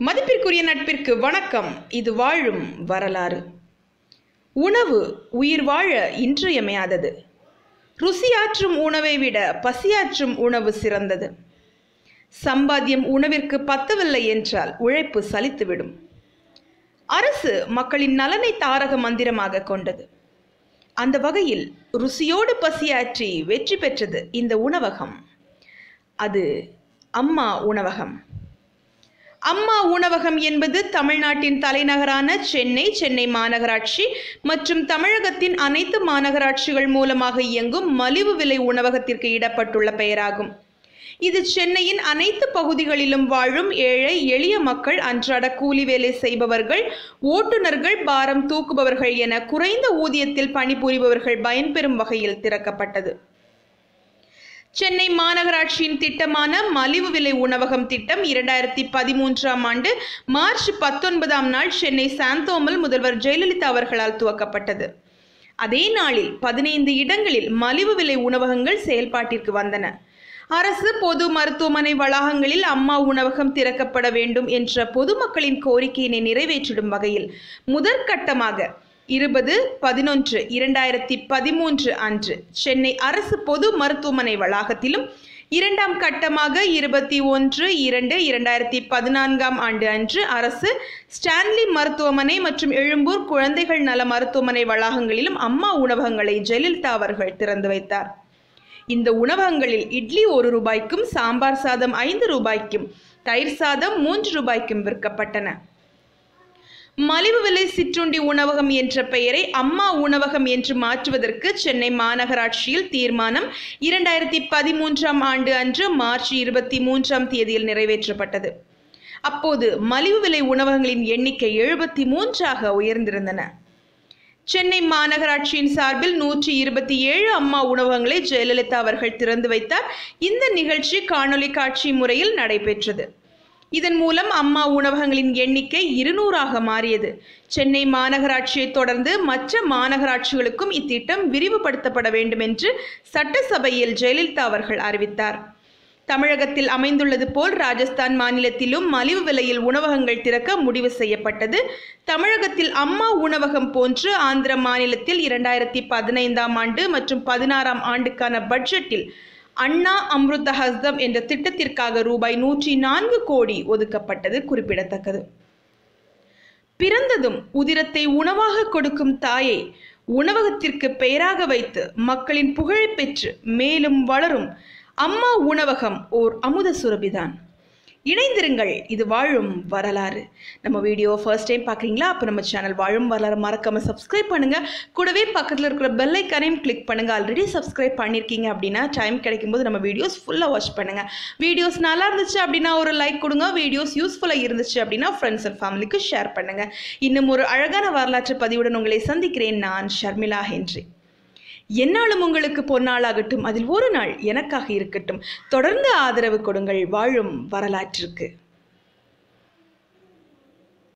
மதிப்பிற்குரிய நட்பிற்கு வணக்கம். இது வாழும் வரலாறு. உணவு உயிர் வாழ இன்றியமையாதது. ருசியாற்றும் உணவை விட பசியாற்றும் உணவு சிறந்தது. சம்பாத்தியம் உணவிற்கு பத்தவில்லை என்றால் உழைப்பு சலித்துவிடும். அரசு மக்களின் நலனை தாரக மந்திரமாக கொண்டது. அந்த வகையில் ருசியோடு பசியாற்றி வெற்றி பெற்றது இந்த உணவகம். அது அம்மா உணவகம். அம்மா உணவகம் என்பது தமிழ்நாட்டின் தலைநகரான சென்னை சென்னை மாநகராட்சி மற்றும் தமிழகத்தின் அனைத்து மாநகராட்சிகள் மூலமாக இயங்கும் மலிவு விலை உணவகத்திற்கு இடப்பட்டுள்ள பெயராகும். இது சென்னையின் அனைத்து பகுதிகளிலும் வாழும் ஏழை எளிய மக்கள் அன்றாட கூலி வேலை செய்பவர்கள் ஓட்டுநர்கள் பாரம் தூக்குபவர்கள் என குறைந்த ஊதியத்தில் பணிபுரிபவர்கள் பயன்பெறும் வகையில் திறக்கப்பட்டது. சென்னை மாநகராட்சியின் திட்டமான மலிவு விலை உணவகம் திட்டம் இரண்டாயிரத்தி பதிமூன்றாம் ஆண்டு மார்ச் பத்தொன்பதாம் நாள் சென்னை சாந்தோமல் முதல்வர் ஜெயலலிதா அவர்களால் துவக்கப்பட்டது. அதே நாளில் பதினைந்து இடங்களில் மலிவு விலை உணவகங்கள் செயல்பாட்டிற்கு வந்தன. அரசு பொது மருத்துவமனை வளாகங்களில் அம்மா உணவகம் திறக்கப்பட வேண்டும் என்ற பொதுமக்களின் கோரிக்கையினை நிறைவேற்றிடும் வகையில் முதற்கட்டமாக இருபது பதினொன்று இரண்டாயிரத்தி பதிமூன்று அன்று சென்னை அரசு பொது மருத்துவமனை வளாகத்திலும் இரண்டாம் கட்டமாக இருபத்தி ஒன்று இரண்டு இரண்டாயிரத்தி பதினான்காம் ஆண்டு அன்று அரசு ஸ்டான்லி மருத்துவமனை மற்றும் எழும்பூர் குழந்தைகள் நல மருத்துவமனை வளாகங்களிலும் அம்மா உணவகங்களை ஜெயலலிதா அவர்கள் திறந்து வைத்தார். இந்த உணவகங்களில் இட்லி ஒரு ரூபாய்க்கும் சாம்பார் சாதம் ஐந்து ரூபாய்க்கும் தயிர் சாதம் மூன்று ரூபாய்க்கும் விற்கப்பட்டன. மலிவு விலை சிற்றுண்டி உணவகம் என்ற பெயரை அம்மா உணவகம் என்று மாற்றுவதற்கு சென்னை மாநகராட்சியில் தீர்மானம் இரண்டாயிரத்தி பதிமூன்றாம் ஆண்டு அன்று மார்ச் இருபத்தி மூன்றாம் தேதியில் நிறைவேற்றப்பட்டது. அப்போது மலிவு விலை உணவகங்களின் எண்ணிக்கை எழுபத்தி மூன்றாக உயர்ந்திருந்தன. சென்னை மாநகராட்சியின் சார்பில் நூற்றி இருபத்தி ஏழு அம்மா உணவகங்களை ஜெயலலிதா அவர்கள் திறந்து வைத்தார். இந்த நிகழ்ச்சி காணொலி காட்சி முறையில் நடைபெற்றது. இதன் மூலம் அம்மா உணவகங்களின் எண்ணிக்கை இருநூறாக மாறியது. சென்னை மாநகராட்சியை தொடர்ந்து மற்ற மாநகராட்சிகளுக்கும் இத்திட்டம் விரிவுபடுத்தப்பட வேண்டும் என்று சட்டசபையில் ஜெயலலிதா அவர்கள் அறிவித்தார். தமிழகத்தில் அமைந்துள்ளது போல் ராஜஸ்தான் மாநிலத்திலும் மலிவு விலையில் உணவகங்கள் திறக்க முடிவு செய்யப்பட்டது. தமிழகத்தில் அம்மா உணவகம் போன்று ஆந்திர மாநிலத்தில் இரண்டாயிரத்தி பதினைந்தாம் ஆண்டு மற்றும் பதினாறாம் ஆண்டுக்கான பட்ஜெட்டில் அண்ணா அம்ருத ஹஸ்தம் என்ற திட்டத்திற்காக ரூபாய் நூற்றி நான்கு கோடி ஒதுக்கப்பட்டது குறிப்பிடத்தக்கது. பிறந்ததும் உதிரத்தை உணவாக கொடுக்கும் தாயை உணவகத்திற்கு பெயராக வைத்து மக்களின் புகழை பெற்று மேலும் வளரும் அம்மா உணவகம் ஓர் அமுத சுரபிதான். இணைந்திருங்கள். இது வாழும் வரலாறு. நம்ம வீடியோ ஃபர்ஸ்ட் டைம் பார்க்குறீங்களா? அப்போ நம்ம சேனல் வாழும் வரலாறு மறக்காமல் சப்ஸ்கிரைப் பண்ணுங்க. கூடவே பக்கத்தில் இருக்கிற பெல்லைக்கனையும் கிளிக் பண்ணுங்கள் ஆல்ரெடி சப்ஸ்கிரைப் பண்ணியிருக்கீங்க அப்படின்னா டைம் கிடைக்கும்போது நம்ம வீடியோஸ் ஃபுல்லாக வாட்ச் பண்ணுங்கள் வீடியோஸ் நல்லா இருந்துச்சு அப்படின்னா ஒரு லைக் கொடுங்க. வீடியோஸ் யூஸ்ஃபுல்லாக இருந்துச்சு அப்படின்னா ஃப்ரெண்ட்ஸ் அண்ட் ஃபேமிலிக்கு ஷேர் பண்ணுங்கள் இன்னும் ஒரு அழகான வரலாற்று பதிவுடன் உங்களை சந்திக்கிறேன். நான் ஷர்மிளா ஹென்றி. என்னாலும் உங்களுக்கு பொன்னாளாகட்டும். அதில் ஒரு நாள் எனக்காக இருக்கட்டும். தொடர்ந்து ஆதரவு கொடுங்கள். வாழும் வரலாற்றிற்கு.